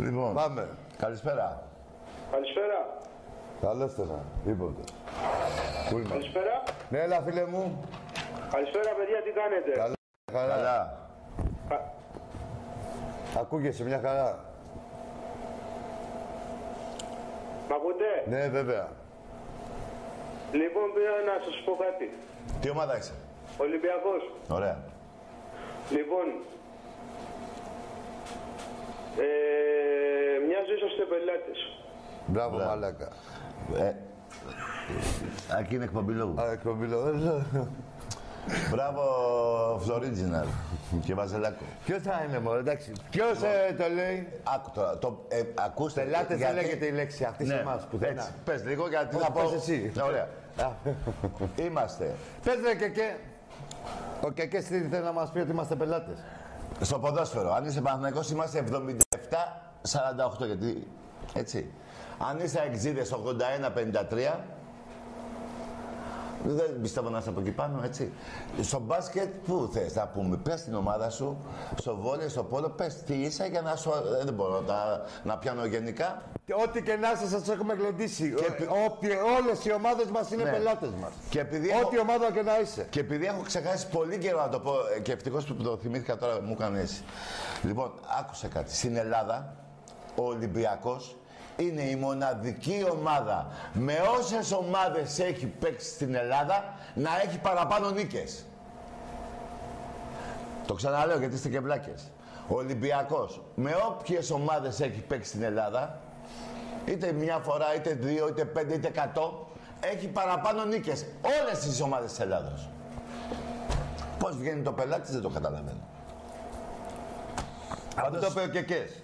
Λοιπόν, Πάμε. καλησπέρα. Καλησπέρα. Καλώς το να. Τίποτε. Πού είμαι. Καλησπέρα. Ναι, έλα φίλε μου. Καλησπέρα, παιδιά, τι κάνετε; Καλά. Χαρά. Καλά. Κα- Ακούγεσαι μια χαρά. Μ' ακούτε; Ναι, βέβαια. Λοιπόν, πήρα να σας πω κάτι. Τι ομάδα είσαι; Ολυμπιακός. Ωραία. Λοιπόν, ε, μοιάζει είσαστε πελάτες. Μπράβο, Μπράβο. μαλάκα. Ε, Aquí είναι εκπομπή λόγου. Α, εκπομπή λόγω. Μπράβο, Φλωρίτζιναλ και Βαζελάκο. Ποιος θα είναι, μωρέ, εντάξει. Ποιος ε, το λέει; Άκου τώρα, το, ε, ακούστε. Πελάτες δεν γιατί- λέγεται η λέξη αυτή σε Ναι, εμάς πουθενά. έτσι. Πες λίγο γιατί Όχι, θα πω. πες εσύ. Ναι, Ωραία. Α, Είμαστε Πες ρε Κεκέ. Ο Κεκέ θέλει να μας πει ότι είμαστε πελάτες; στο ποδόσφαιρο. Αν είσαι Παναθηναϊκός είμαστε 77-48 γιατί έτσι. Αν είσαι εξίδες 81-53 δεν πιστεύω να είσαι από εκεί πάνω, έτσι. Στο μπάσκετ, πού θες να πούμε, πες την ομάδα σου, στο βόλιο, στο πόλο, πες τι είσαι για να σου... ε, Δεν μπορώ να, να πιάνω γενικά. Και Ό,τι και να είστε σας έχουμε γλεντήσει. Και Ε, επει- όποι- Όλες οι ομάδες μας είναι Ναι. πελάτες μας. Και επειδή έχω- Ό,τι ομάδα και να είσαι. Και επειδή έχω ξεχάσει πολύ καιρό να το πω, ε, και ευτυχώς που το θυμήθηκα τώρα, μου έκανες έτσι. Λοιπόν, άκουσα κάτι. Στην Ελλάδα, ο Ολυμπιακός είναι η μοναδική ομάδα με όσες ομάδες έχει παίξει στην Ελλάδα να έχει παραπάνω νίκες. Το ξαναλέω γιατί είστε και βλάκες. Ο Ολυμπιακός με όποιες ομάδες έχει παίξει στην Ελλάδα, είτε μια φορά, είτε δύο, είτε πέντε, είτε εκατό, έχει παραπάνω νίκες. Όλες τις ομάδες της Ελλάδος. Πώς βγαίνει το πελάτης δεν το καταλαβαίνω. Αυτό Πάντως- το είπε ο Κεκές.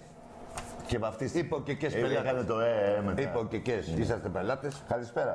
Και βαφτίστηκε. Είπε ο Κεκές Ε, πελάτες. έκανε το ε, ε, μετά. Είπε ο Κεκές. Είσαστε πελάτες. Καλησπέρα.